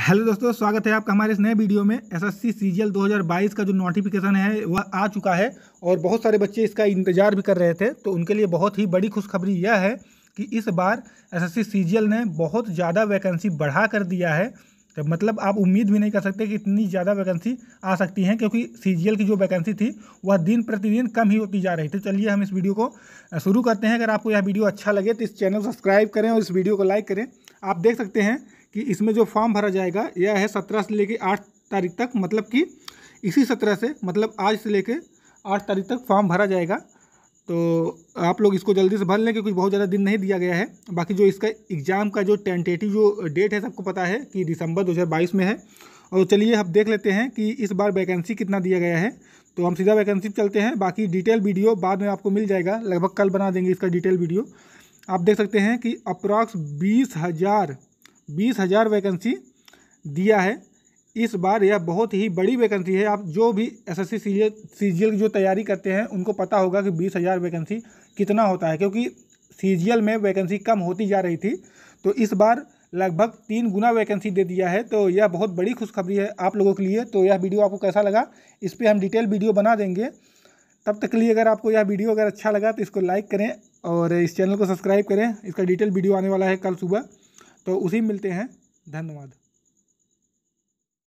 Hello दोस्तों, स्वागत है आपका हमारे इस नए वीडियो में। एसएससी सीजीएल 2022 का जो नोटिफिकेशन है, वह आ चुका है और बहुत सारे बच्चे इसका इंतज़ार भी कर रहे थे तो उनके लिए बहुत ही बड़ी खुशखबरी यह है कि इस बार एसएससी सीजीएल ने बहुत ज़्यादा वैकेंसी बढ़ा कर दिया है। तो मतलब आप उम्मीद भी नहीं कर सकते कि इतनी ज़्यादा वैकेंसी आ सकती हैं, क्योंकि सीजीएल की जो वैकेंसी थी, वह दिन प्रतिदिन कम ही होती जा रही थी। चलिए हम इस वीडियो को शुरू करते हैं। अगर आपको यह वीडियो अच्छा लगे तो इस चैनल को सब्सक्राइब करें और इस वीडियो को लाइक करें। आप देख सकते हैं कि इसमें जो फॉर्म भरा जाएगा, यह है सत्रह से लेकर आठ तारीख तक मतलब कि इसी सत्रह से मतलब आज से लेकर आठ तारीख तक फॉर्म भरा जाएगा। तो आप लोग इसको जल्दी से भर लें, क्योंकि बहुत ज़्यादा दिन नहीं दिया गया है। बाकी जो इसका एग्ज़ाम का जो टेंटेटिव जो डेट है, सबको पता है कि दिसंबर 2022 में है। और चलिए अब देख लेते हैं कि इस बार वैकेंसी कितना दिया गया है। तो हम सीधा वैकेंसी चलते हैं। बाकी डिटेल वीडियो बाद में आपको मिल जाएगा। लगभग कल बना देंगे इसका डिटेल वीडियो आप देख सकते हैं कि अप्रॉक्स बीस हज़ार बीस हज़ार वैकेंसी दिया है। इस बार यह बहुत ही बड़ी वैकेंसी है। आप जो भी एस एस सी की जो तैयारी करते हैं, उनको पता होगा कि बीस हज़ार वैकेंसी कितना होता है, क्योंकि सी जी एल में वैकेंसी कम होती जा रही थी। तो इस बार लगभग तीन गुना वैकेंसी दे दिया है। तो यह बहुत बड़ी खुशखबरी है आप लोगों के लिए। तो यह वीडियो आपको कैसा लगा, इस पर हम डिटेल वीडियो बना देंगे। तब तक के लिए अगर आपको यह वीडियो अगर अच्छा लगा तो इसको लाइक करें और इस चैनल को सब्सक्राइब करें। इसका डिटेल वीडियो आने वाला है कल सुबह। तो उसी मिलते हैं। धन्यवाद।